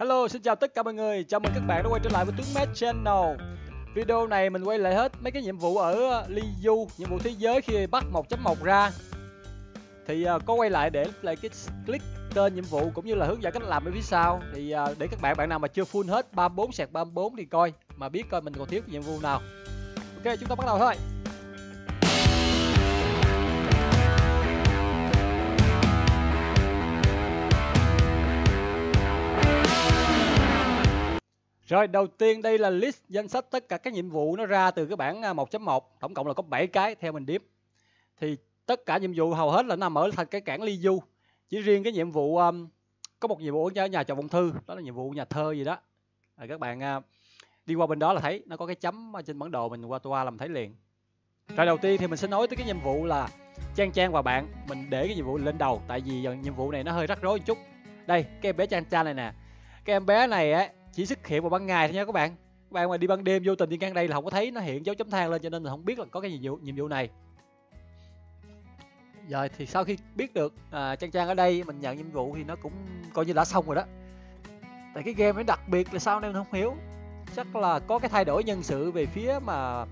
Hello, xin chào tất cả mọi người. Chào mừng các bạn đã quay trở lại với Tướng Mad Channel. Video này mình quay lại hết mấy cái nhiệm vụ ở ờ, Liu, nhiệm vụ thế giới khi bắt 1.1 ra. Thì uh, có quay lại để lại cái click tên nhiệm vụ cũng như là hướng dẫn cách làm ở phía sau. Thì uh, để các bạn bạn nào mà chưa full hết 34 sạc 34 thì coi mà biết coi mình còn thiếu cái nhiệm vụ nào. Ok, chúng ta bắt đầu thôi. Rồi đầu tiên đây là list danh sách tất cả các nhiệm vụ nó ra từ cái bảng à, 1.1 Tổng cộng là có 7 cái theo mình điếm Thì tất cả nhiệm vụ hầu hết là nằm ở thành cái cảng Ly Du Chỉ riêng cái nhiệm vụ um, Có một nhiệm vụ ở nhà chọn vọng thư Đó là nhiệm vụ nhà thơ gì đó. Rồi các bạn uh, đi qua bên đó là thấy Nó có cái chấm trên bản đồ mình qua toa làm thấy liền. Rồi đầu tiên thì mình sẽ nói tới cái nhiệm vụ là Trang Trang và bạn Mình để cái nhiệm vụ lên đầu Tại vì nhiệm vụ này nó hơi rắc rối một chút. Đây cái em bé Trang Trang này nè. Cái em bé này ấy chỉ xuất hiện vào ban ngày thôi nha các bạn. Các bạn mà đi ban đêm vô tình đi ngang đây là không có thấy nó hiện dấu chấm than lên cho nên là không biết là có cái nhiệm vụ nhiệm vụ này. Rồi thì sau khi biết được à, trang trang ở đây mình nhận nhiệm vụ thì nó cũng coi như đã xong rồi đó. Tại cái game nó đặc biệt là sao nên không hiểu. Chắc là có cái thay đổi nhân sự về phía mà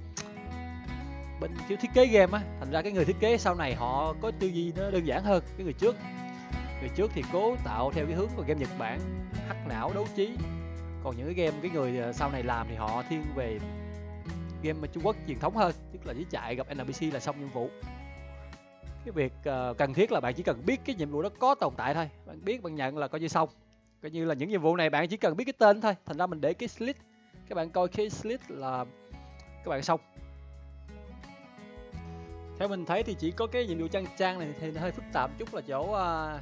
bên kiểu thiết kế game á. Thành ra cái người thiết kế sau này họ có tư duy nó đơn giản hơn cái người trước. Người trước thì cố tạo theo cái hướng của game nhật bản hắc não đấu trí còn những cái game cái người ờ, sau này làm thì họ thiên về game Trung Quốc truyền thống hơn tức là chỉ chạy gặp NPC là xong nhiệm vụ. Cái việc uh, cần thiết là bạn chỉ cần biết cái nhiệm vụ đó có tồn tại thôi bạn biết bạn nhận là coi như xong. Coi như là những nhiệm vụ này bạn chỉ cần biết cái tên thôi thành ra mình để cái slit các bạn coi cái slit là các bạn xong. Theo mình thấy thì chỉ có cái nhiệm vụ trang trang này thì hơi phức tạp chút là chỗ uh,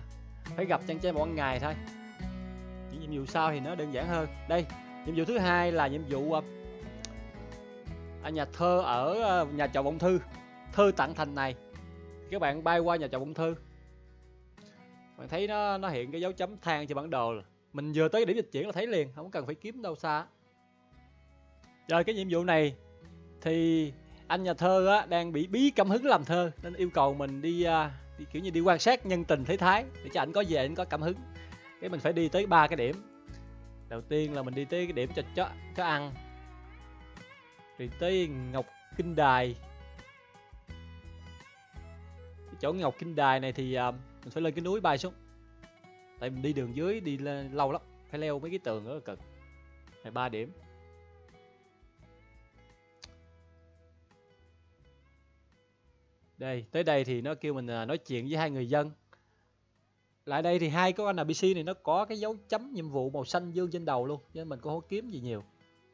phải gặp trang trang mỗi ngày thôi nhiệm vụ sau thì nó đơn giản hơn. Đây nhiệm vụ thứ hai là nhiệm vụ uh, nhà thơ ở ờ, nhà trọ bông thư. Thư tặng thành này. Các bạn bay qua nhà trọ bông thư. Bạn thấy nó nó hiện cái dấu chấm than trên bản đồ. Mình vừa tới điểm dịch chuyển là thấy liền không cần phải kiếm đâu xa. Rồi cái nhiệm vụ này thì anh nhà thơ á, đang bị bí cảm hứng làm thơ nên yêu cầu mình đi, uh, đi kiểu như đi quan sát nhân tình thế thái. Để cho anh có về anh có cảm hứng cái mình phải đi tới ba cái điểm. Đầu tiên là mình đi tới cái điểm cho chó chó ăn. Rồi tới ngọc kinh đài. Cái chỗ ngọc kinh đài này thì uh, mình phải lên cái núi bay xuống tại mình đi đường dưới đi lên lâu lắm phải leo mấy cái tường rất là cực. Này ba điểm. Đây tới đây thì nó kêu mình uh, nói chuyện với hai người dân lại đây thì hai cái NPC này nó có cái dấu chấm nhiệm vụ màu xanh dương trên đầu luôn, nên mình cũng không kiếm gì nhiều.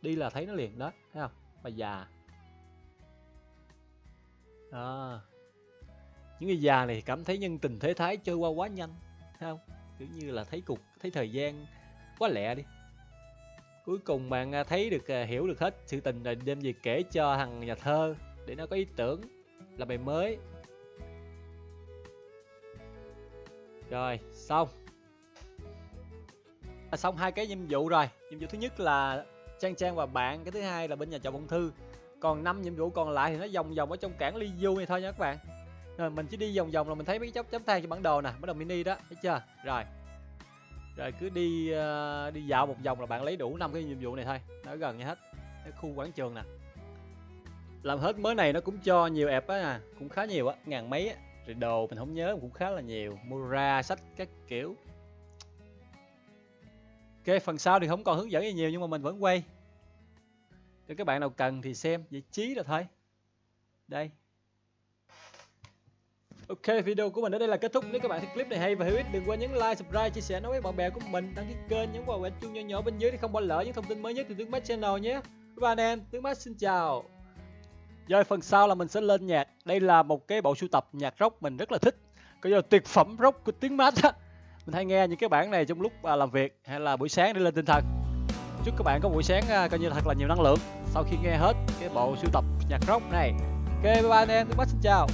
Đi là thấy nó liền đó, thấy không? Bà già. À. những người già này cảm thấy nhân tình thế thái trôi qua quá nhanh, thấy không? Kiểu như là thấy cục thấy thời gian quá lẹ đi. Cuối cùng bạn à, thấy được à, hiểu được hết sự tình rồi đem về kể cho thằng nhà thơ để nó có ý tưởng là bài mới. Rồi xong. À, xong hai cái nhiệm vụ rồi. Nhiệm vụ thứ nhất là trang trang và bạn cái thứ hai là bên nhà trọ ung thư. Còn năm nhiệm vụ còn lại thì nó vòng vòng ở trong cảng ly du này thôi nha các bạn. Rồi mình chỉ đi vòng vòng là mình thấy mấy cái chấm chấm than trên bản đồ nè bản đồ mini đó thấy chưa? Rồi. Rồi cứ đi uh, đi dạo một vòng là bạn lấy đủ năm cái nhiệm vụ này thôi. Nó gần như hết. Cái khu quảng trường nè. Làm hết mới này nó cũng cho nhiều ẹp á à, cũng khá nhiều á ngàn mấy á rồi đồ mình không nhớ cũng khá là nhiều mua ra sách các kiểu ok phần sau thì không còn hướng dẫn gì nhiều nhưng mà mình vẫn quay cho các bạn nào cần thì xem giải trí là thôi đây Ok, video của mình ở đây là kết thúc. Nếu các bạn thấy clip này hay và hữu ích, đừng quên nhấn like, subscribe, chia sẻ nói với bạn bè của mình, đăng ký kênh, nhấn vào quả chuông nhỏ nhỏ bên dưới để không bỏ lỡ những thông tin mới nhất từ Tướng Mát Channel nhé. Các bạn em, Tướng Mát xin chào. Rồi phần sau là mình sẽ lên nhạc. Đây là một cái bộ sưu tập nhạc rock mình rất là thích. Coi như là tuyệt phẩm rock của tiếng mát á. Mình hay nghe những cái bản này trong lúc à, làm việc hay là buổi sáng để lên tinh thần. Chúc các bạn có buổi sáng à, coi như là thật là nhiều năng lượng sau khi nghe hết cái bộ sưu tập nhạc rock này. Ok bye bye anh em, tiếng mát xin chào.